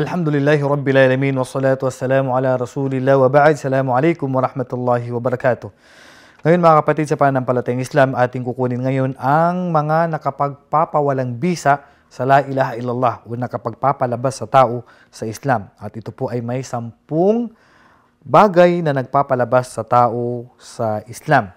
Alhamdulillahi Rabbil Alamin wa salatu wa salamu ala Rasulillah wa ba'd. Salamu alaikum wa rahmatullahi wa barakatuh. Ngayon mga kapatid sa pananampalatayang Islam, ating kukunin ngayon ang mga nakapagpapawalang bisa sa La ilaha illallah o nakapagpapalabas sa tao sa Islam. At ito po ay may sampung bagay na nagpapalabas sa tao sa Islam.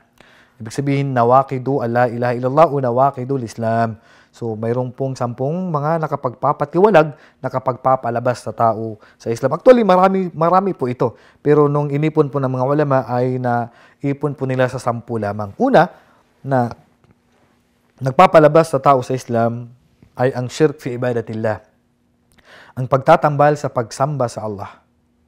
Ibig sabihin, nawakidu ala ilaha illallah o nawakidu Islam. So, mayroong pong sampung mga nakapagpapatiwalag, nakapagpapalabas sa tao sa Islam. Actually, marami, marami po ito. Pero nung inipon po ng mga ulama ay na ipon po nila sa sampu lamang. Una, na nagpapalabas sa tao sa Islam ay ang shirk fi ibadatillah. Ang pagtatambal sa pagsamba sa Allah.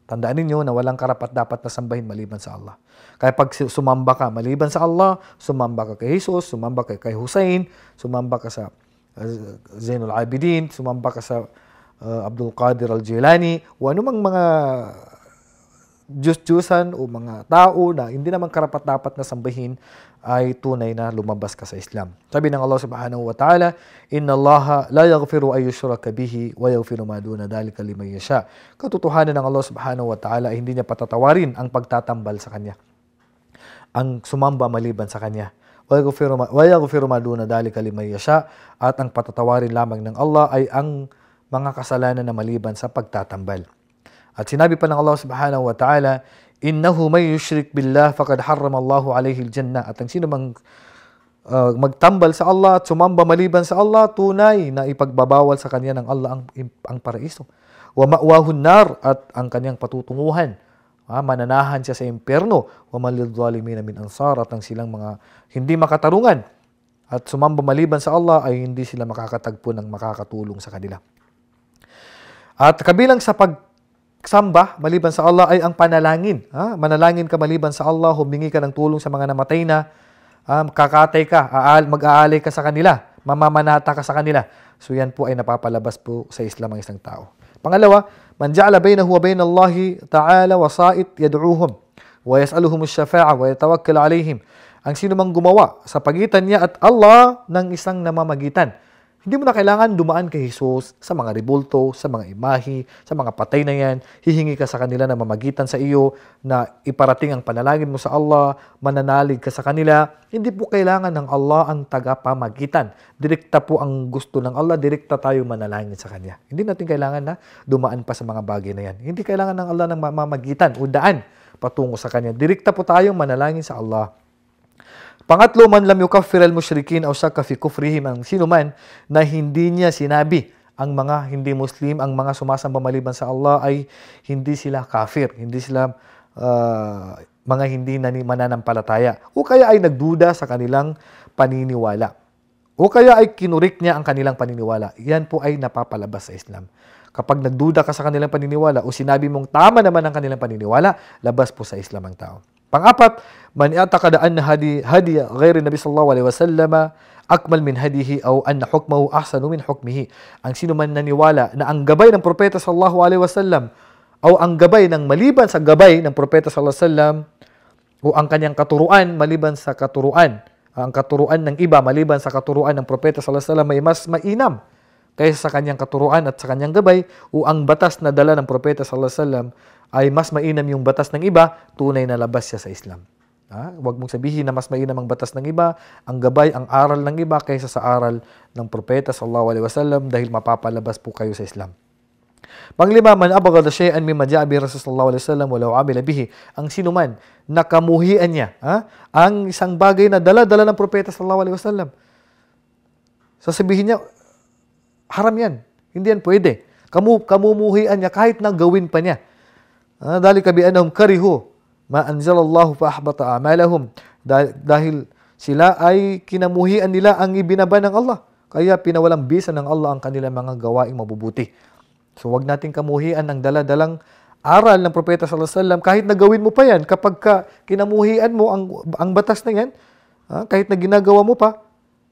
Tandaan ninyo na walang karapat dapat na sambahin maliban sa Allah. Kaya pag sumamba ka maliban sa Allah, sumamba ka kay Jesus, sumamba ka kay Hussein, sumamba ka sa Zainul Abidin, sumamba ka sa uh, Abdul Qadir Al-Jilani, o anumang mga Diyos-Diyosan o mga tao na hindi naman karapat-dapat na sambahin ay tunay na lumabas ka sa Islam. Sabi ng Allah subhanahu wa ta'ala, Inna Allah la yaghfiru ay bihi wa yaghfiru ma duna dhalika liman yasha. Katotohanan ng Allah subhanahu wa ta'ala ay hindi niya patatawarin ang pagtatambal sa Kanya. Ang sumamba maliban sa Kanya وَيَغْفِرُ مَا دُونَ ذَلِكَ لِمَنْ يَشَاءُ At ang patatawarin lamang ng Allah ay ang mga kasalanan na maliban sa pagtatambal. At sinabi pa ng Allah subhanahu wa ta'ala, Innahu may yushrik billah faqad harrama Allahu alayhi al-jannah. At ang sino mang uh, magtambal sa Allah at sumamba maliban sa Allah, tunay na ipagbabawal sa kanya ng Allah ang, ang paraiso. Wa ma'wahun nar at ang kanyang patutunguhan Ah, mananahan siya sa impyerno. Wa malidzalimina min ansar at ang silang mga hindi makatarungan at sumamba maliban sa Allah ay hindi sila makakatagpo ng makakatulong sa kanila. At kabilang sa pagsamba maliban sa Allah ay ang panalangin. Ha? Manalangin ka maliban sa Allah, humingi ka ng tulong sa mga namatay na, um, kakatay ka, aal, mag-aalay ka sa kanila, mamamanata ka sa kanila. So yan po ay napapalabas po sa Islam ang isang tao. Pangalawa, wa bain Allah ta'ala wasait yad'uhum wa yas'aluhum asy-syafa'a wa yatawakkal 'alaihim. Ang sino mang gumawa sa pagitan niya at Allah ng isang namamagitan hindi mo na kailangan dumaan kay Jesus sa mga ribulto, sa mga imahi, sa mga patay na yan. Hihingi ka sa kanila na mamagitan sa iyo na iparating ang panalangin mo sa Allah, mananalig ka sa kanila. Hindi po kailangan ng Allah ang tagapamagitan. Direkta po ang gusto ng Allah, direkta tayo manalangin sa Kanya. Hindi natin kailangan na dumaan pa sa mga bagay na yan. Hindi kailangan ng Allah ng mamagitan o daan patungo sa Kanya. Direkta po tayong manalangin sa Allah. Pangatlo, man lam yukaffir al-mushrikin o shakka fi kufrihim ang sino man na hindi niya sinabi ang mga hindi Muslim, ang mga sumasamba maliban sa Allah ay hindi sila kafir, hindi sila uh, mga hindi na mananampalataya o kaya ay nagduda sa kanilang paniniwala o kaya ay kinurik niya ang kanilang paniniwala. Yan po ay napapalabas sa Islam. Kapag nagduda ka sa kanilang paniniwala o sinabi mong tama naman ang kanilang paniniwala, labas po sa Islam ang tao. Pang-apat, man i'taqada anna hadi hadi ghairi Nabi sallallahu alaihi wasallam akmal min hadihi aw anna hukmuhu ahsanu min hukmihi. Ang sino man naniwala na ang gabay ng propeta sallallahu alaihi wasallam o ang gabay ng maliban sa gabay ng propeta sallallahu alaihi wasallam o ang kanyang katuruan maliban sa katuruan ang katuruan ng iba maliban sa katuruan ng propeta sallallahu alaihi wasallam ay mas mainam kaysa sa kanyang katuruan at sa kanyang gabay o ang batas na dala ng propeta sallallahu alaihi wasallam ay mas mainam yung batas ng iba, tunay na labas siya sa Islam. Ha? Huwag mong sabihin na mas mainam ang batas ng iba, ang gabay, ang aral ng iba kaysa sa aral ng propeta sallallahu alaihi wasallam dahil mapapalabas po kayo sa Islam. Panglima, man abagada shay'an mimma ja'a bi Rasul sallallahu alaihi wasallam walau amila bihi. Ang sino man nakamuhian niya, ha? ang isang bagay na dala-dala ng propeta sallallahu alaihi wasallam. Sasabihin niya, Haram yan. Hindi yan pwede. Kamu, kamumuhian niya kahit nang gawin pa niya. Ah, dali kabi anahum karihu ma anzalallahu fa ahbata amalahum dahil sila ay kinamuhian nila ang ibinaba ng Allah. Kaya pinawalang bisa ng Allah ang kanilang mga gawaing mabubuti. So wag nating kamuhian ng daladalang aral ng propeta sallallahu alaihi wasallam kahit nagawin mo pa yan kapag ka kinamuhian mo ang ang batas na yan, ah, kahit na ginagawa mo pa,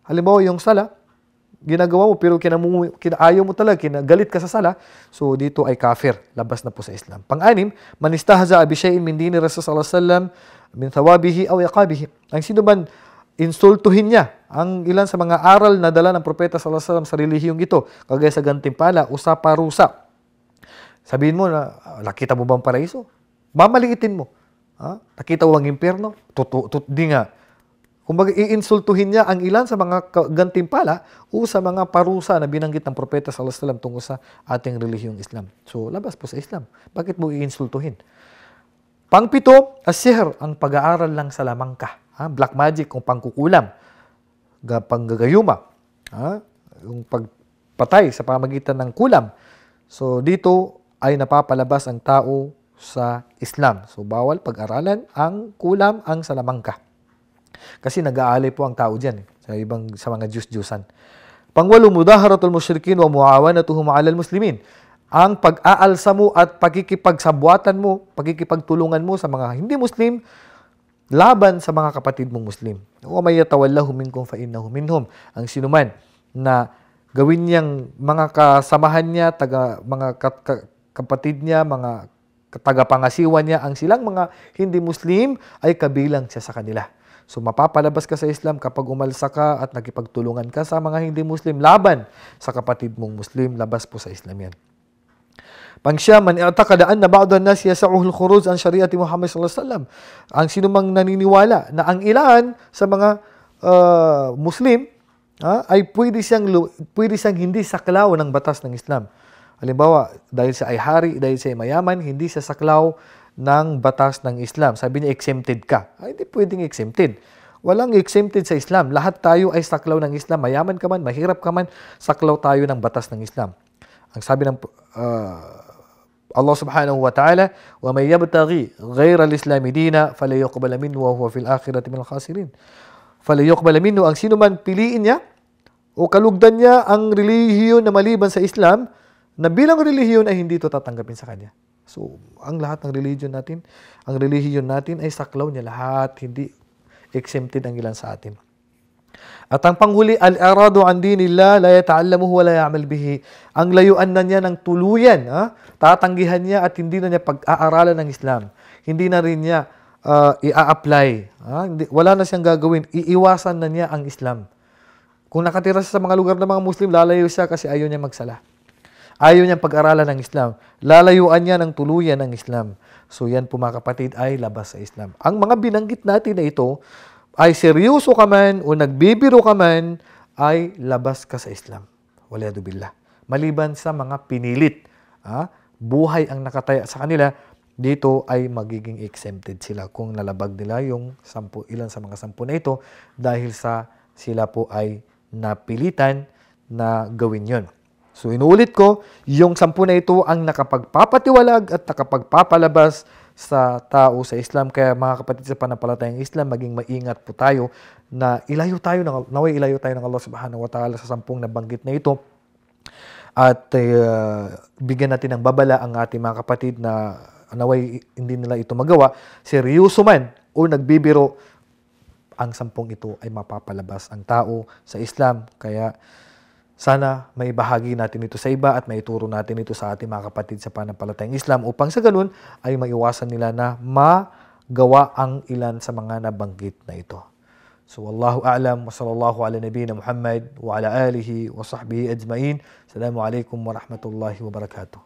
halimbawa yung sala, ginagawa mo pero kinamu, kinaayaw mo talaga, kinagalit ka sa sala, so dito ay kafir, labas na po sa Islam. Pang-anim, manistahaza abi shay'in min dini Rasul sallallahu alaihi min thawabihi aw iqabihi. Ang sino man insultuhin niya ang ilan sa mga aral na dala ng propeta sallallahu alaihi wasallam sa relihiyong ito, kagaya sa gantimpala o sa parusa. Sabihin mo na, ah, nakita mo bang paraiso? Mamaliitin mo. Ha? Nakita mo bang impyerno? Tutu, tut, di nga. Kumbaga, iinsultuhin niya ang ilan sa mga gantimpala o sa mga parusa na binanggit ng propeta sallallahu alaihi wasallam tungkol sa ating relihiyong Islam. So, labas po sa Islam. Bakit mo iinsultuhin? Pangpito, asihr, ang pag-aaral lang sa lamang ka. Ha? Black magic, kung pangkukulam, panggagayuma, ha? yung pagpatay sa pamagitan ng kulam. So, dito ay napapalabas ang tao sa Islam. So, bawal pag-aralan ang kulam, ang salamangka. Kasi nag-aalay po ang tao diyan eh, sa ibang sa mga Diyos-Diyosan. Pangwalo, mudaharatul musyrikin wa muawanatuhum 'alal muslimin. Ang pag-aalsa mo at pagkikipagsabuatan mo, pagkikipagtulungan mo sa mga hindi Muslim laban sa mga kapatid mong Muslim. O may yatawallahu minkum fa innahu minhum. Ang sinuman na gawin niyang mga kasamahan niya, taga, mga ka, ka, kapatid niya, mga tagapangasiwa niya, ang silang mga hindi Muslim ay kabilang siya sa kanila. So mapapalabas ka sa Islam kapag umalsa ka at nakipagtulungan ka sa mga hindi Muslim laban sa kapatid mong Muslim, labas po sa Islam yan. Pangsya, man i'taqada anna ba'd an-nas yas'uhu al-khuruj an syariati Muhammad sallallahu alaihi wasallam. Ang sinumang naniniwala na ang ilan sa mga uh, Muslim uh, ay pwede siyang pwede siyang hindi saklaw ng batas ng Islam. Halimbawa, dahil sa ay hari, dahil sa ay mayaman, hindi siya saklaw ng batas ng Islam. Sabi niya, exempted ka. Ay, hindi pwedeng exempted. Walang exempted sa Islam. Lahat tayo ay saklaw ng Islam. Mayaman ka man, mahirap ka man, saklaw tayo ng batas ng Islam. Ang sabi ng uh, Allah subhanahu wa ta'ala, وَمَنْ يَبْتَغِي غَيْرَ الْإِسْلَامِ دِينَ فَلَا يُقْبَلَ مِنْهُ وَهُوَ فِي الْآخِرَةِ مِنَ الْخَاسِرِينَ فَلَا يُقْبَلَ مِنْهُ Ang sino man piliin niya o kalugdan niya ang relihiyon na maliban sa Islam, na bilang relihiyon ay hindi ito tatanggapin sa kanya. So, ang lahat ng religion natin, ang relihiyon natin ay saklaw niya lahat, hindi exempted ang ilan sa atin. At ang panghuli, al-aradu an dinillah, la yata'allamuhu wa la ya'mal bihi. Ang layuan na niya ng tuluyan, ha? tatanggihan niya at hindi na niya pag-aaralan ng Islam. Hindi na rin niya uh, i-apply. Ha? Hindi, wala na siyang gagawin. Iiwasan na niya ang Islam. Kung nakatira siya sa mga lugar ng mga Muslim, lalayo siya kasi ayaw niya magsala. Ayaw niyang pag-aralan ng Islam. Lalayuan niya ng tuluyan ng Islam. So yan po mga kapatid ay labas sa Islam. Ang mga binanggit natin na ito ay seryoso ka man o nagbibiro ka man ay labas ka sa Islam. Waliyadu billah. Maliban sa mga pinilit. Ha? Buhay ang nakataya sa kanila, dito ay magiging exempted sila kung nalabag nila yung sampu, ilan sa mga sampu na ito dahil sa sila po ay napilitan na gawin yon. So inulit ko, yung sampu na ito ang nakapagpapatiwalag at nakapagpapalabas sa tao sa Islam. Kaya mga kapatid sa panampalatayang Islam, maging maingat po tayo na ilayo tayo, ng, naway ilayo tayo ng Allah subhanahu wa ta'ala sa sampung nabanggit na ito. At uh, bigyan natin ng babala ang ating mga kapatid na naway hindi nila ito magawa. Seryoso man o nagbibiro, ang sampung ito ay mapapalabas ang tao sa Islam. Kaya sana may bahagi natin ito sa iba at maituro natin ito sa ating mga kapatid sa panampalatayang Islam upang sa ganun ay maiwasan nila na magawa ang ilan sa mga nabanggit na ito. So wallahu a'lam wa sallallahu ala nabiyyina Muhammad wa ala alihi wa sahbihi ajma'in. Assalamu alaikum wa rahmatullahi wa barakatuh.